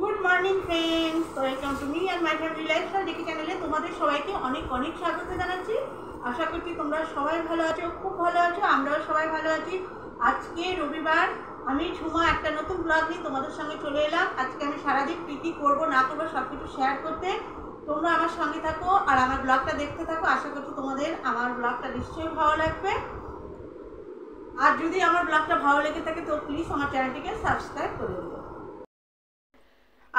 Good morning friends welcome to me and my family lifestyle দেখি চ্যানেলে তোমাদের সবাইকে অনেক অনেক স্বাগত জানাচ্ছি। আশা করছি তোমরা সবাই ভালো আছো, খুব ভালো আছো, আমরাও সবাই ভালো আছি। আজকে রবিবার, আমি ঝুমা একটা নতুন ব্লগ নিয়ে তোমাদের সঙ্গে চলে এলাম। আজকে আমি সারাদিন কী কী করব, না করব সব কিছু শেয়ার করতে। তোমরা আমার সঙ্গে থাকো আর আমার ব্লগটা দেখতে থাকো। আশা করছি তোমাদের আমার ব্লগটা নিশ্চয়ই ভালো লাগবে। আর যদি আমার ব্লগটা ভালো লেগে থাকে, তো প্লিজ আমার চ্যানেলটিকে সাবস্ক্রাইব করে দিও।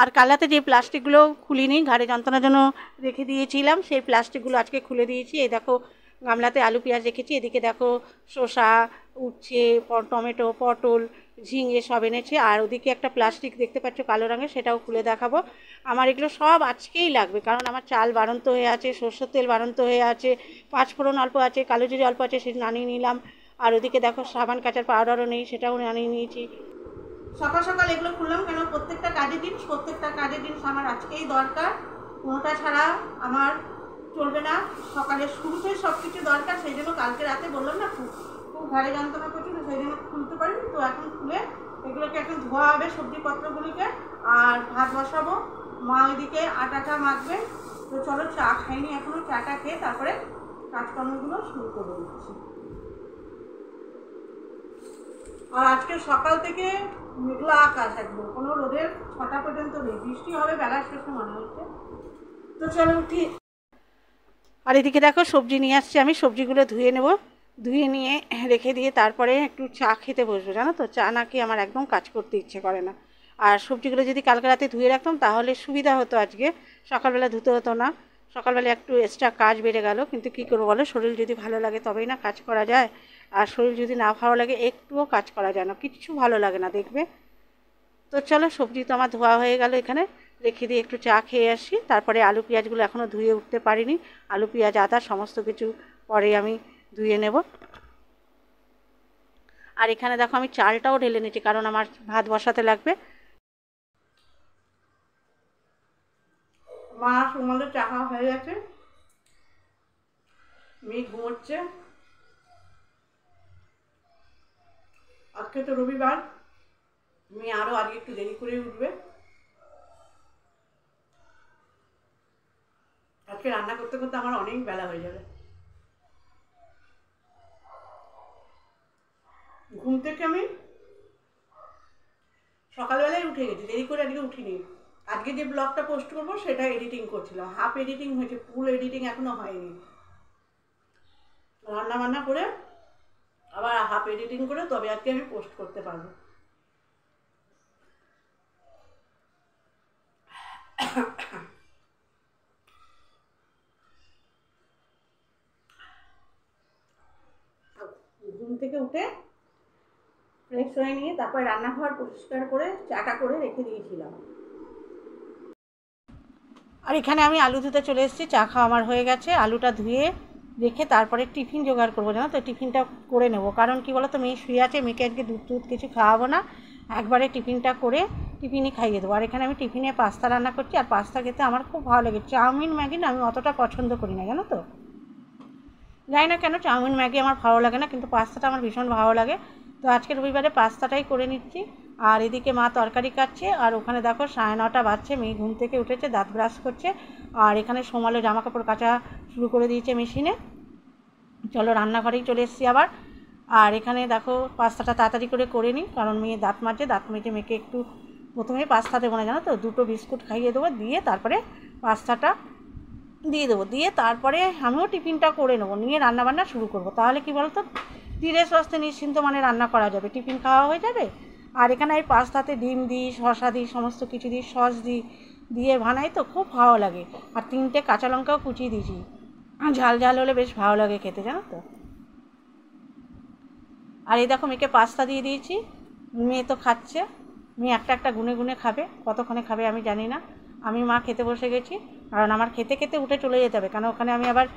আর কালাতে যে প্লাস্টিকগুলো খুলিনি, ঘাড়ে যন্ত্রণার জন্য রেখে দিয়েছিলাম, সেই প্লাস্টিকগুলো আজকে খুলে দিয়েছি। এই দেখো, গামলাতে আলু, পেঁয়াজ রেখেছি, এদিকে দেখো শসা, উচ্ছে টমেটো, পটল, ঝিঙে সব এনেছি। আর ওদিকে একটা প্লাস্টিক দেখতে পাচ্ছ কালো রঙের, সেটাও খুলে দেখাবো। আমার এগুলো সব আজকেই লাগবে, কারণ আমার চাল বাড়ন্ত হয়ে আছে, সর্ষের তেল বাড়ন্ত হয়ে আছে পাঁচফোড়ন অল্প আছে, কালো জিরে অল্প আছে, সেটা নানিয়ে নিলাম। আর ওদিকে দেখো সাবান, কাচার পাউডারও নেই, সেটাও নানিয়ে নিয়েছি। সকাল সকাল এগুলো খুললাম কেন? প্রত্যেকটা কাজের জিনিস প্রত্যেকটা কাজের জিনিস আমার আজকেই দরকার। কোনোটা ছাড়া আমার চলবে না। সকালের শুরুতেই সব কিছু দরকার, সেই জন্য কালকে রাতে বললাম না, খুব খুব ঘাড়ে যন্ত্রণা করছিল সেই জন্য খুলতে পারিনি। তো এখন খুলে এগুলোকে এখন ধোয়া হবে সবজিপত্রগুলিকে, আর ভাত বসাবো। মা ওইদিকে আটাটা মাখবে। তো চলো চা খাইনি এখনও চাটা খেয়ে তারপরে কাজকর্মগুলো শুরু করে দিচ্ছি আর আজকে সকাল থেকে মেঘলা আকাশ একদম। কোনো রোদের ছটা পর্যন্ত নেই। বৃষ্টি হবে বেলার শেষে মনে হচ্ছে। তো চলো উঠি। আর এদিকে দেখো, সবজি নিয়ে আসছি আমি। সবজিগুলো ধুয়ে নেব। ধুয়ে নিয়ে রেখে দিয়ে তারপরে একটু চা খেতে বসবো, জানো তো? চা না খেয়ে আমার একদম কাজ করতে ইচ্ছে করে না। আর সবজিগুলো যদি কালকে রাতে ধুয়ে রাখতাম, তাহলে সুবিধা হতো আজকে। সকালবেলা ধুতে হতো না। সকালবেলা একটু এক্সট্রা কাজ বেড়ে গেল। কিন্তু কী করব বলো? শরীর যদি ভালো লাগে, তবেই না কাজ করা যায়। আর শরীর যদি না ভালো লাগে, একটুও কাজ করা যায় না, কিচ্ছু ভালো লাগে না, দেখবে? তো চলো, সবজি তো আমার ধোয়া হয়ে গেল এখানে, রেখে দিয়ে একটু চা খেয়ে আসি। তারপরে আলু পেঁয়াজগুলো এখনও ধুয়ে উঠতে পারিনি। আলু, পেঁয়াজ, আদা, সমস্ত কিছু পরে আমি ধুয়ে নেব। আর এখানে দেখো, আমি চালটাও ঢেলে নিচ্ছি কারণ আমার ভাত বসাতে লাগবে। মা সুমলের চা হয়ে গেছে? মেয়ে ঘুমোচ্ছে। আজকে তো রবিবার। মেয়ে আরও আজকে একটু দেরি করে উঠবে। আজকে রান্না করতে করতে আমার অনেক বেলা হয়ে যাবে। ঘুম থেকে আমি সকালবেলায় উঠে গেছি, দেরি করে আজকে উঠিনি। আজকে যে ব্লগটা পোস্ট করব সেটা এডিটিং করছিলাম। হাফ এডিটিং হয়েছে ফুল এডিটিং এখনও হয়নি। রান্না বান্না করে আবার হাফ এডিটিং করে তবে আজকে আমি পোস্ট করতে পারব। ঘুম থেকে উঠে ফ্রেশ হয়ে নিয়ে তারপর রান্নাঘর পরিষ্কার করে চাটা করে রেখে দিয়েছিলাম। আর এখানে আমি আলু ধুতে চলে এসেছি, চা খাওয়া আমার হয়ে গেছে। আলুটা ধুয়ে রেখে তারপরে টিফিন জোগাড় করব, জানো তো? টিফিনটা করে নেব। কারণ কি বলো তো মেয়ে শুয়ে আছে, মেয়েকে আজকে দুধ টুধ কিছু খাওয়াবো না। একবারে টিফিনটা করে টিফিনই খাইয়ে দেবো। আর এখানে আমি টিফিনে পাস্তা রান্না করছি, আর পাস্তা খেতে আমার খুব ভালো লাগে। চাউমিন, ম্যাগি না, আমি অতটা পছন্দ করি না, জানো তো? জানি না কেন চাউমিন, ম্যাগি আমার ভালো লাগে না, কিন্তু পাস্তাটা আমার ভীষণ ভালো লাগে। তো আজকে রবিবারে পাস্তাটাই করে নিচ্ছি। আর এদিকে মা তরকারি কাটছে, আর ওখানে দেখো সাড়ে নটা বাজছে, মেয়ে ঘুম থেকে উঠেছে, দাঁত ব্রাশ করছে, আর এখানে সোমালো জামা কাপড় কাচা শুরু করে দিয়েছে মেশিনে। চলো রান্নাঘরেই চলে এসেছি আবার। আর এখানে দেখো পাস্তাটা তাড়াতাড়ি করে করে নিই, কারণ মেয়ে দাঁত মাজছে, দাঁত মেজে মেয়েকে একটু প্রথমেই পাস্তা দেবো না, জানো তো? দুটো বিস্কুট খাইয়ে দেবো, দিয়ে তারপরে পাস্তাটা দিয়ে দেবো। দিয়ে তারপরে আমিও টিফিনটা করে নেব, নিয়ে রান্নাবান্না শুরু করব। তাহলে কি বলতো? ধীরে সুস্থে নিশ্চিন্ত মানে রান্না করা যাবে। টিফিন খাওয়া হয়ে যাবে আর এখানে আমি পাস্তাতে ডিম দিই, শসা দিই, সমস্ত কিছু দিই, সস দিই, দিয়ে বানাই তো খুব ভালো লাগে। আর তিনটে কাঁচা লঙ্কাও কুচিয়ে দিয়েছি। ঝাল ঝাল হলে বেশ ভালো লাগে খেতে, জানো তো? আর এই দেখো মেয়েকে পাস্তা দিয়ে দিয়েছি। মেয়ে তো খাচ্ছে। মেয়ে একটা একটা গুনে গুনে খাবে। কতক্ষণে খাবে আমি জানি না। আমি মা খেতে বসে গেছি। কারণ আমার খেতে খেতে উঠে চলে যেতে হবে। কারণ ওখানে আমি আবার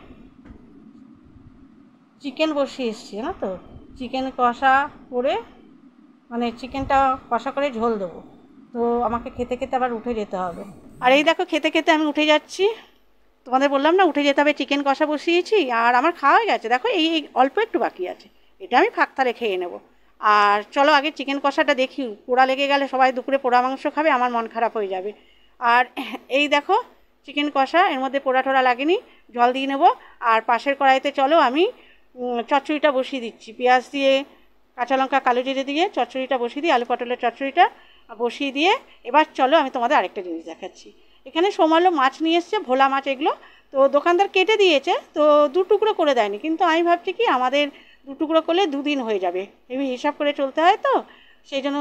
চিকেন বসিয়ে এসেছি, জানো তো? চিকেন কষা করে মানে চিকেনটা কষা করে ঝোল দেবো। তো আমাকে খেতে খেতে আবার উঠে যেতে হবে। আর এই দেখো খেতে খেতে আমি উঠে যাচ্ছি। তোমাদের বললাম না উঠে যেতে হবে, চিকেন কষা বসিয়েছি, আর আমার খাওয়া হয়ে গেছে। দেখো এই অল্প একটু বাকি আছে। এটা আমি ফাঁকতারে খেয়ে নেব। আর চলো আগে চিকেন কষাটা দেখি, পোড়া লেগে গেলে সবাই দুপুরে পোড়া মাংস খাবে, আমার মন খারাপ হয়ে যাবে। আর এই দেখো চিকেন কষা, এর মধ্যে পোড়া টোড়া লাগেনি, জল দিয়ে নেব। আর পাশের কড়াইতে চলো আমি চচ্চড়িটা বসিয়ে দিচ্ছি। পেঁয়াজ দিয়ে কাঁচা লঙ্কা, কালো জিরে দিয়ে চচ্চড়িটা বসিয়ে দিই, আলু পটলের চচ্চড়িটা বসিয়ে দিয়ে এবার চলো আমি তোমাদের আরেকটা জিনিস দেখাচ্ছি। এখানে সোমালো মাছ নিয়ে এসছে, ভোলা মাছ এগুলো। তো দোকানদার কেটে দিয়েছে, তো দু টুকরো করে দেয়নি। কিন্তু আমি ভাবছি কি আমাদের দু টুকরো করলে দুদিন হয়ে যাবে। এমনি হিসাব করে চলতে হয় তো, সেই জন্য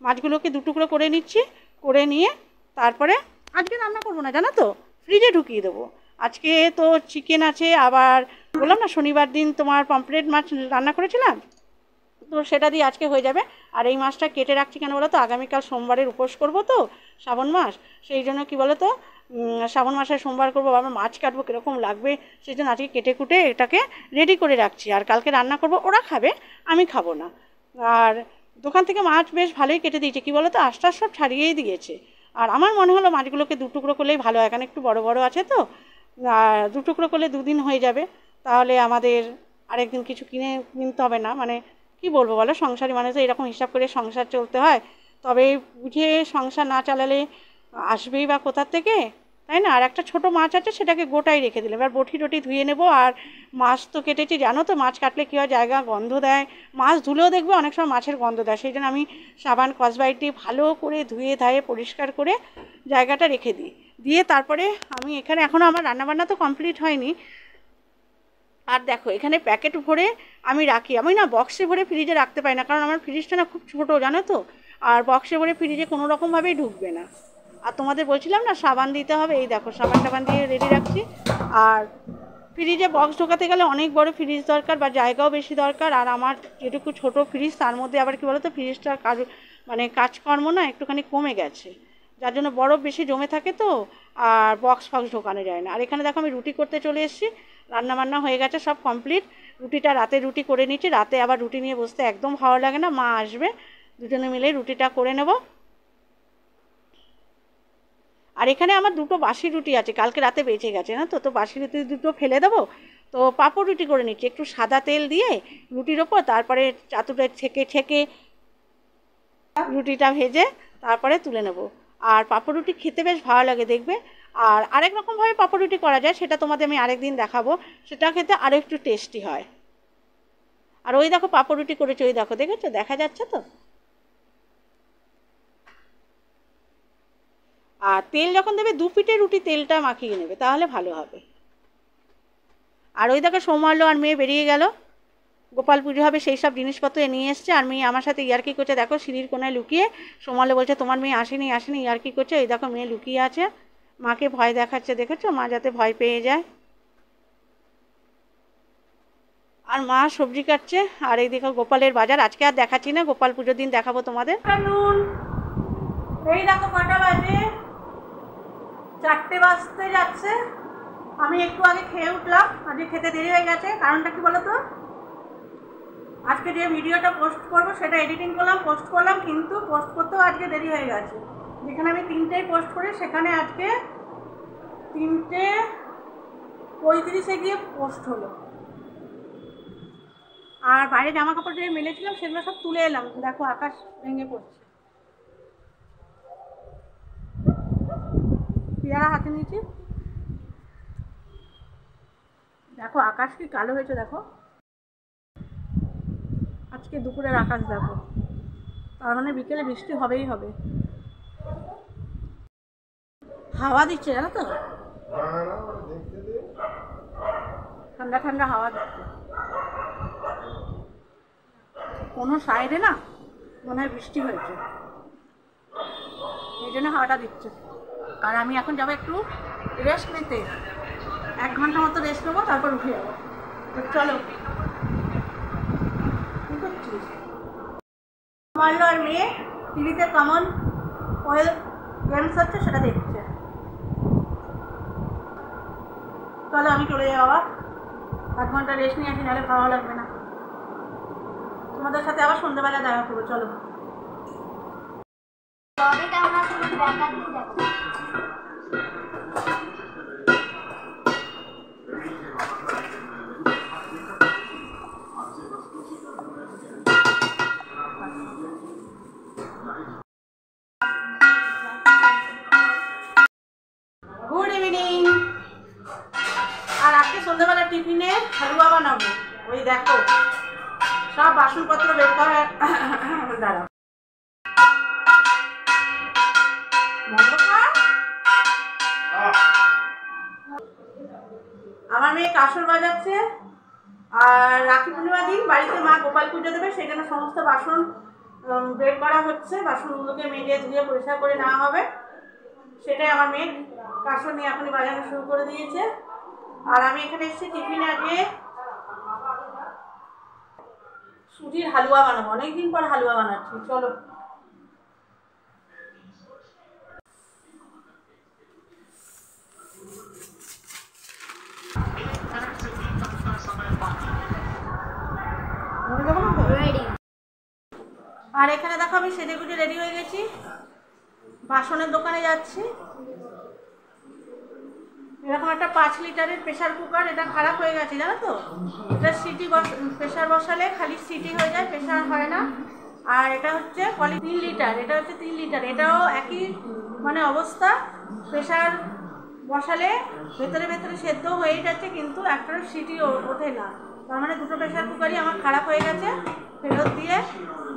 মাছগুলোকে দু টুকরো করে নিচ্ছি, করে নিয়ে তারপরে আজকে রান্না করব না, জানো তো? ফ্রিজে ঢুকিয়ে দেবো। আজকে তো চিকেন আছে, আবার বললাম না শনিবার দিন তোমার পম্পলেট মাছ রান্না করেছিলাম? তো সেটা দিয়ে আজকে হয়ে যাবে। আর এই মাছটা কেটে রাখছি কেন বলো তো? আগামীকাল সোমবারের উপোস করব তো, শ্রাবণ মাস। সেই জন্য কী বলো তো? শ্রাবণ মাসে সোমবার করব আবার মাছ কাটবো, কীরকম লাগবে? সেই জন্য আজকে কেটে কুটে এটাকে রেডি করে রাখছি। আর কালকে রান্না করব, ওরা খাবে, আমি খাব না। আর দোকান থেকে মাছ বেশ ভালোই কেটে দিয়েছে। কী বলো তো? আশটা সব ছাড়িয়েই দিয়েছে। আর আমার মনে হলো মাছগুলোকে দু টুকরো করলেই ভালো হয় কারণ একটু বড় বড় আছে তো। আর দু টুকরো করলে দুদিন হয়ে যাবে। তাহলে আমাদের আরেকদিন কিছু কিনে কিনতে হবে না। মানে কি বলব বলো? সংসারী মানুষের এরকম হিসাব করে সংসার চলতে হয়। তবে বুঝে সংসার না চালালে আসবেই বা কোথার থেকে? তাই না? আর একটা ছোটো মাছ আছে, সেটাকে গোটাই রেখে দিলাম। এবার বটি টটি ধুয়ে নেব। আর মাছ তো কেটেছি, জানো তো? মাছ কাটলে কী হয়? জায়গা গন্ধ দেয়। মাছ ধুলেও দেখবে অনেক সময় মাছের গন্ধ দেয়। সেই জন্য আমি সাবান, কসবাইট ভালো করে ধুয়ে, ধায়ে, পরিষ্কার করে জায়গাটা রেখে দিই। দিয়ে তারপরে আমি এখানে এখনও আমার রান্নাবান্না তো কমপ্লিট হয়নি। আর দেখো, এখানে প্যাকেট ভরে আমি রাখি। আমি না বক্সে ভরে ফ্রিজে রাখতে পারি না, কারণ আমার ফ্রিজটা না খুব ছোটো, জানো তো? আর বক্সে ভরে ফ্রিজে কোনো রকমভাবেই ঢুকবে না। আর তোমাদের বলছিলাম না, সাবান দিতে হবে। এই দেখো, সাবান টাবান দিয়ে রেডি রাখছি। আর ফ্রিজে বক্স ঢোকাতে গেলে অনেক বড় ফ্রিজ দরকার বা জায়গাও বেশি দরকার। আর আমার যেটুকু ছোট ফ্রিজ তার মধ্যে আবার কি বলো তো ফ্রিজটার কাজ মানে কাজকর্ম না একটুখানি কমে গেছে। যার জন্য বরফ বেশি জমে থাকে তো, আর বক্স ফক্স ঢোকানো যায় না। আর এখানে দেখো, আমি রুটি করতে চলে এসেছি। রান্নাবান্না হয়ে গেছে, সব কমপ্লিট রুটিটা রাতে রুটি করে নিচ্ছি রাতে আবার রুটি নিয়ে বসতে একদম ভালো লাগে না, মা আসবে, দুজনে মিলে রুটিটা করে নেব। আর এখানে আমার দুটো বাসি রুটি আছে, কালকে রাতে বেঁচে গেছে না তো তো বাসি রুটি দুটো ফেলে দেবো। তো পাঁপড় রুটি করে নিচ্ছি, একটু সাদা তেল দিয়ে রুটির ওপর, তারপরে চাতুটা ছেঁকে ছেঁকে রুটিটা ভেজে তারপরে তুলে নেব। আর পাঁপড় রুটি খেতে বেশ ভালো লাগে, দেখবে আর আরেক রকমভাবে পাঁপড় রুটি করা যায়, সেটা তোমাদের আমি আরেক দিন দেখাবো। সেটা খেতে আরও একটু টেস্টি হয়। আর ওই দেখো পাঁপড় রুটি করেছে, ওই দেখো, দেখেছ? দেখা যাচ্ছে তো? আর তেল যখন দেবে, দু পিঠে রুটি তেলটা মাখিয়ে নেবে, তাহলে ভালো হবে। আর ওই দেখো সোমালো আর মেয়ে বেরিয়ে গেল। গোপাল পুজো হবে, সেই সব জিনিসপত্র নিয়ে এসছে। আর মেয়ে আমার সাথে ইয়ার্কি করছে, দেখো, সিঁড়ির কোনায় লুকিয়ে। সোমালো বলছে, তোমার মেয়ে আসেনি আসেনি ইয়ার্কি করছে? এই দেখো, মেয়ে লুকিয়ে আছে। মাকে ভয় দেখাচ্ছে, দেখেছ? মা যাতে ভয় পেয়ে যায়। আর মা সবজি কাটছে, আর এই দেখো গোপালের বাজার। আজকে আর দেখাচ্ছি না, গোপাল পুজোর দিন দেখাবো তোমাদের। এই দেখো, কটা বাজে? চারটে বাজতে যাচ্ছে। আমি একটু আগে খেয়ে উঠলাম, আজকে খেতে দেরি হয়ে গেছে। কারণটা কি বলো তো? আজকে যে ভিডিওটা পোস্ট করব, সেটা এডিটিং করলাম পোস্ট করলাম, কিন্তু পোস্ট করতেও আজকে দেরি হয়ে গেছে। যেখানে আমি তিনটেই পোস্ট করি, সেখানে আজকে তিনটে পঁয়ত্রিশে গিয়ে পোস্ট হলো। আর বাইরে জামা কাপড় যে মেলেছিলাম, সেগুলো সব তুলে এলাম। দেখো, আকাশ ভেঙে পড়ছে। পেয়ারা হাতে নিয়েছি। দেখো, আকাশ কি কালো হয়েছে, দেখো। আজকে দুপুরের আকাশ, দেখো। তার মানে বিকেলে বৃষ্টি হবেই হবে। হাওয়া দিচ্ছে, জানো তো? ঠান্ডা ঠান্ডা হাওয়া দিচ্ছে। কোনো সাইডে না মনে হয় বৃষ্টি হয়েছে। এই জন্য হাওয়াটা দিচ্ছে। আর আমি এখন যাব একটু রেস্ট নিতে। এক ঘণ্টা মতো রেস্ট নেব, তারপর উঠে যাব। চলো। মারলো আর মেয়ে টিভিতে কমন ওয়েল গেমস হচ্ছে, সেটা দেখছে। চলো আমি চলে আবার আধ ঘণ্টা রেস্ট নিয়ে আসি, নাহলে ভালো লাগবে না। তোমাদের সাথে আবার সন্ধ্যেবেলা দেখা করব, চলো। দেখো, সব বাসনপত্র বের করা। দাঁড়াও। আমার মেয়ে কাসর বাজাচ্ছে, আর রাখি পূর্ণিমা দিন বাড়িতে মা গোপাল পুজো দেবে, সেখানে সমস্ত বাসন বের করা হচ্ছে। বাসনগুলোকে মেজে ধুয়ে পরিষ্কার করে নেওয়া হবে। সেটাই আমার মেয়ে কাসর নিয়ে এখনই বাজানো শুরু করে দিয়েছে। আর আমি এখানে এসেছি টিফিন আগে। সুজির হালুয়া বানাবো অনেকদিন পর হালুয়া বানাচ্ছি চলো। আর এখানে দেখো আমি সেজে গুজে রেডি হয়ে গেছি। বাসনের দোকানে যাচ্ছি। এরকম একটা পাঁচ লিটারের প্রেশার কুকার এটা খারাপ হয়ে গেছে, জানো তো? এটা সিটি প্রেশার বসালে খালি সিটি হয়ে যায় প্রেশার হয় না। আর এটা হচ্ছে পলি তিন লিটার, এটা হচ্ছে তিন লিটার। এটাও একই মানে অবস্থা প্রেশার বসালে ভেতরে ভেতরে সেদ্ধ হয়েই যাচ্ছে, কিন্তু একটা সিটি ওঠে না। তার মানে দুটো প্রেশার কুকারই আমার খারাপ হয়ে গেছে। ফেরত দিয়ে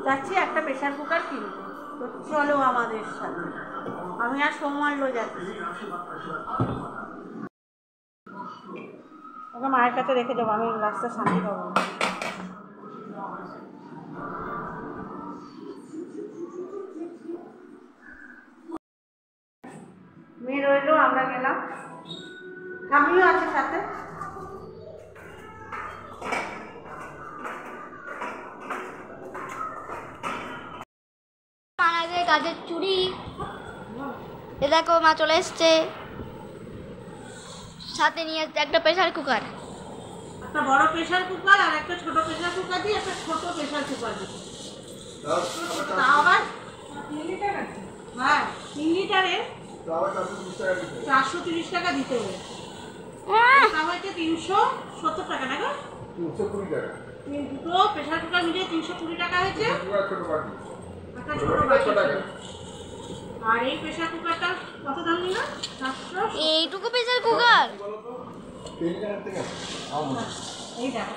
যাচ্ছি একটা প্রেশার কুকার কিনতে। তো চলো আমাদের সাথে। আমি আর সোমবার যাচ্ছি। ওকে মায়ের কাছে রেখে যাব আমি রাস্তা শান্তি পাবো মেয়ে রইল, আমরা গেলাম। আমিও আছে সাথে। কাজের চুড়ি এ দেখো, মা চলে এসছে। সাথে নিয়ে এসছে একটা প্রেশার কুকার একটা বড় প্রেশার কুকার আর একটা ছোট প্রেশার কুকার দিয়ে একটা ছোট প্রেশার কুকার আবার হ্যাঁ তিন লিটারে চারশো তিরিশ টাকা দিতে হবে। তা হয়েছে তিনশো সত্তর টাকা না গো? দুটো প্রেশার কুকার মিলিয়ে তিনশো কুড়ি টাকা হয়েছে। একটা ছোট বাটি। আর এই প্রেশার কুকারটা কত দাম নিল? এইটুকু প্রেশার কুকার এই দেখো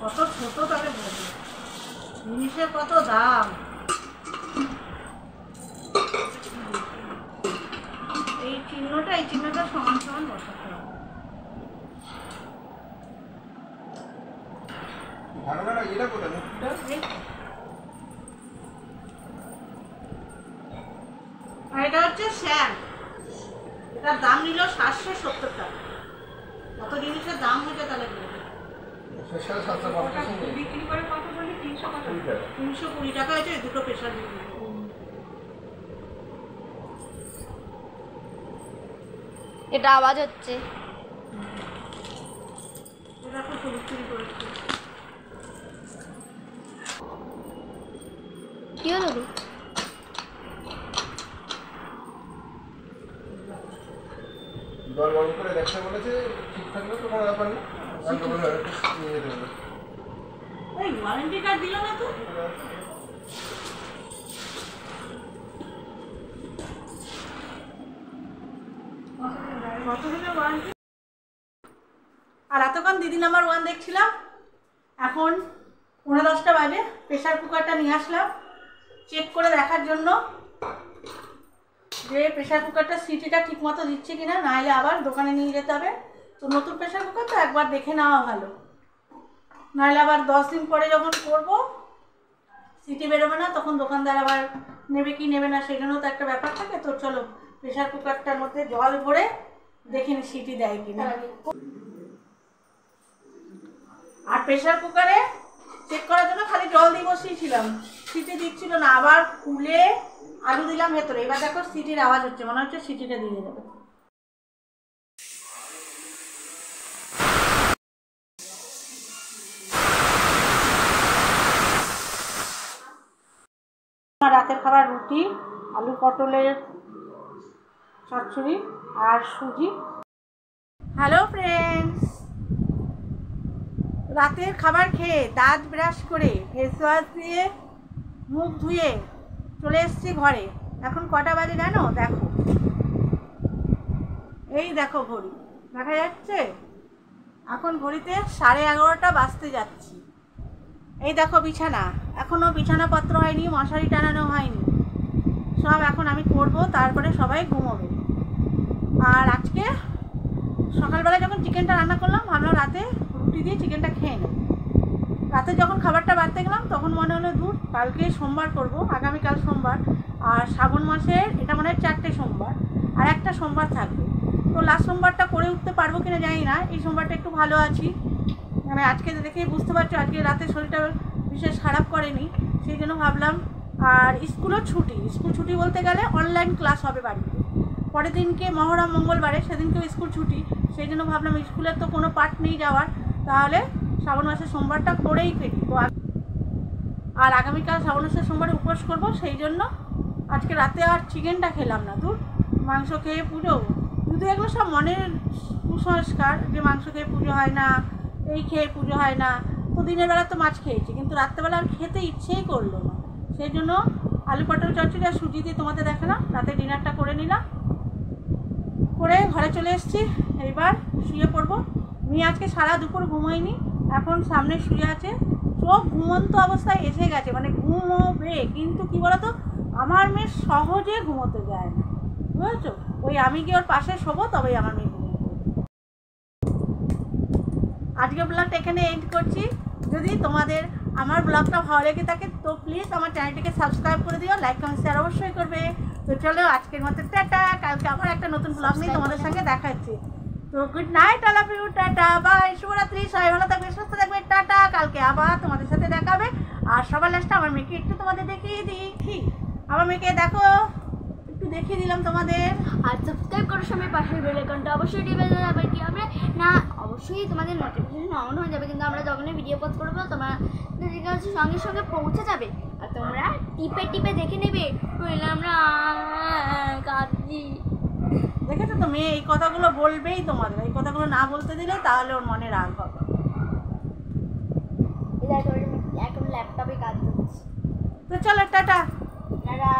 কত ছোট তাহলে জিনিসের কত দাম। এই চিহ্নটা এই চিহ্নটা সমান সমান বসাতে এটা হচ্ছে শ্যাম। এটার দাম নিল সাতশো সত্তর টাকা। কত জিনিসের দাম হয়েছে তাহলে বিক্রি করে কত বলি? তিনশো কুড়ি টাকা। তিনশো কুড়ি টাকা হয়েছে দুটো বিক্রি এটা আওয়াজ হচ্ছে। এটা খুব করেছে কি হলো গো? জল গরম করে দেখতে বলেছে ঠিক থাকলে তো কোনো ব্যাপার নেই গন্ডগোল হলে একটু নিয়ে যেতে হবে এই ওয়ারেন্টি কার্ড দিল না তো? কত দিনের ওয়ারেন্টি আর এতক্ষণ দিদি নাম্বার ওয়ান দেখছিলাম। এখন পনেরো দশটা বাজে প্রেশার কুকারটা নিয়ে আসলাম। চেক করে দেখার জন্য যে প্রেশার কুকারটা সিটিটা ঠিক মতো দিচ্ছে কিনা নাহলে আবার দোকানে নিয়ে যেতে হবে। তো নতুন প্রেশার কুকার তো একবার দেখে নেওয়া ভালো। নাহলে আবার দশ দিন পরে যখন করব সিটি বেরোবে না তখন দোকানদার আবার নেবে কি নেবে না সেখানেও তো একটা ব্যাপার থাকে। তো চলো প্রেশার কুকারটার মধ্যে জল ভরে দেখিনি সিটি দেয় কিনা। আর প্রেশার কুকারে চেক করার জন্য খালি জল দিয়ে বসিয়েছিলাম। সিটি দিচ্ছিল না, আবার খুলে আলু দিলাম ভেতরে। এবার দেখো সিটির আওয়াজ হচ্ছে, মনে হচ্ছে সিটিটা দিয়ে যাবে আমার রাতের খাবার রুটি, আলু পটলের চচ্চড়ি আর সুজি। Hello friends! রাতের খাবার খেয়ে দাঁত ব্রাশ করে ফেস ওয়াশ দিয়ে মুখ ধুয়ে চলে এসেছি ঘরে। এখন কটা বাজে জানো? দেখো। এই দেখো ঘড়ি। দেখা যাচ্ছে? এখন ঘড়িতে সাড়ে এগারোটা বাজতে যাচ্ছি। এই দেখো বিছানা। এখনও বিছানাপত্র হয়নি, মশারি টানানো হয়নি। সব এখন আমি করব তারপরে সবাই ঘুমোবে। আর আজকে সকালবেলা যখন চিকেনটা রান্না করলাম, ভাবলাম রাতে রুটি দিয়ে চিকেনটা রাতে যখন খাবারটা বাড়তে গেলাম, তখন মনে হলো দূর কালকে সোমবার করব, আগামীকাল সোমবার। আর শ্রাবণ মাসের, এটা মনে হয় চারটে সোমবার, আর একটা সোমবার থাকবে। তো লাস্ট সোমবারটা করে উঠতে পারব কিনা জানি না, এই সোমবারটা একটু ভালো আছি। মানে আজকে দেখেই বুঝতে পারছ, আজকে রাতে শরীরটা বিশেষ খারাপ করেনি, সেই জন্য ভাবলাম, আর স্কুলও ছুটি, স্কুল ছুটি বলতে গেলে অনলাইন ক্লাস হবে বাড়িতে। পরের দিনকে মহরম মঙ্গলবারে, সেদিনকেও স্কুল ছুটি, সেই জন্য ভাবলাম স্কুলের তো কোনো পাঠ নেই যাওয়ার, তাহলে শ্রাবণ মাসের সোমবারটা করেই তো আর আগামীকাল শ্রাবণ মাসের সোমবারে উপোস করব, সেই জন্য আজকে রাতে আর চিকেনটা খেলাম না। দূর মাংস খেয়ে পুজো। শুধু এগুলো সব মনের কুসংস্কার যে মাংস খেয়ে পুজো হয় না, এই খেয়ে পুজো হয় না। তো দিনের বেলা তো মাছ খেয়েছি, কিন্তু রাত্রেবেলা আর খেতে ইচ্ছেই করল না। সেই জন্য আলু পটল চচ্চড়ি আর সুজি দিয়ে তোমাদের দেখালাম। রাতে ডিনারটা করে নিলাম। করে ঘরে চলে এসেছি। এইবার শুয়ে পড়ব। মেয়ে আজকে সারা দুপুর ঘুমোয়নি এখন সামনে শুয়ে আছে। চোখ ঘুমন্ত অবস্থায় এসে গেছে মানে ঘুমোবে। কিন্তু কি বলতো? আমার মেয়ে সহজে ঘুমোতে যায় না। বুঝেছ? ওই আমি কি ওর পাশে শোবো, তবেই আমার মেয়ে ঘুমিয়ে আজকে ব্লগটা এখানে এন্ড করছি। যদি তোমাদের আমার ব্লগটা ভালো লেগে থাকে, তো প্লিজ আমার চ্যানেলটিকে সাবস্ক্রাইব করে দিও লাইক কমেন্ট শেয়ার অবশ্যই করবে। তো চলো, আজকের মতো টাটা। কালকে আবার একটা নতুন ব্লগ নিয়ে তোমাদের সঙ্গে দেখা হচ্ছে। তো good night I love you tata bye শুভরাত্রি সবাই ভালো থাকবে সুস্থ থাকবে টাটা কালকে আবার তোমাদের সাথে দেখা হবে। আর সবার লাস্টে আমার মেয়েকে একটু তোমাদের দেখিয়ে দিই। আমার মেয়েকে দেখো একটু দেখিয়ে দিলাম তোমাদের। আর সাবস্ক্রাইব করার সময় পাশের বেল আইকনটা অবশ্যই টিপে যাবে কি আমরা না অবশ্যই তোমাদের নোটিফিকেশন অন হয়ে যাবে কিন্তু আমরা যখনই ভিডিও পোস্ট করব তোমাদের কাছে সঙ্গে সঙ্গে পৌঁছে যাবে। আর তোমরা টিপে টিপে দেখে নেবে। আমরা কাঁদছি। দেখেছ তো? মেয়ে এই কথাগুলো বলবেই তোমাদের। এই কথাগুলো না বলতে দিলে তাহলে ওর মনে রাগ হবে। এখন ল্যাপটপে কাজ করছি। তো চলো টাটা। আপনারা